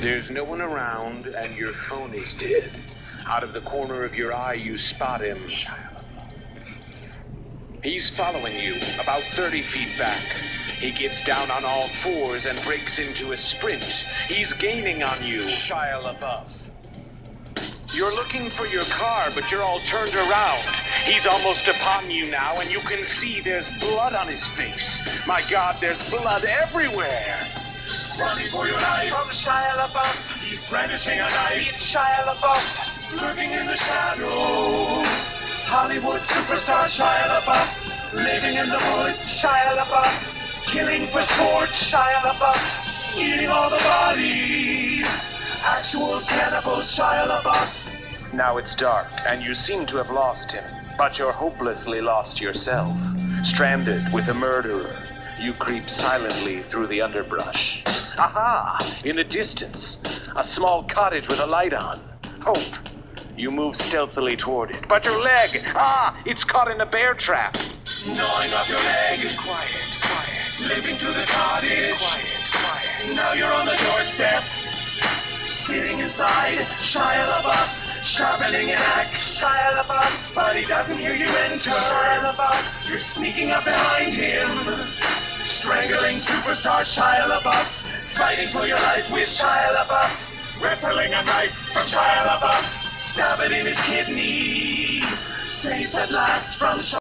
There's no one around, and your phone is dead. Out of the corner of your eye, you spot him. He's following you, about 30 feet back. He gets down on all fours and breaks into a sprint. He's gaining on you. Shia LaBeouf. You're looking for your car, but you're all turned around. He's almost upon you now, and you can see there's blood on his face. My God, there's blood everywhere. Running for your life. From Shia He's brandishing a knife. It's Shia LaBeouf. Lurking in the shadows. Hollywood superstar Shia LaBeouf. Living in the woods. Shia LaBeouf. Killing for sport. Shia LaBeouf. Eating all the bodies. Actual cannibal Shia LaBeouf. Now it's dark, and you seem to have lost him. But you're hopelessly lost yourself. Stranded with a murderer, you creep silently through the underbrush. Aha! In the distance, a small cottage with a light on. Hope. You move stealthily toward it. But your leg! Ah! It's caught in a bear trap. Gnawing off your leg. Quiet, quiet. Limping to the cottage. Quiet, quiet. Now you're on the doorstep. Sitting inside, Shia LaBeouf, sharpening an axe. Shia LaBeouf, but he doesn't hear you enter. Shia LaBeouf, you're sneaking up behind him. Strangling superstar Shia LaBeouf, fighting for your life with Shia LaBeouf. Wrestling a knife from Shia LaBeouf, stab it in his kidney. Safe at last from Shia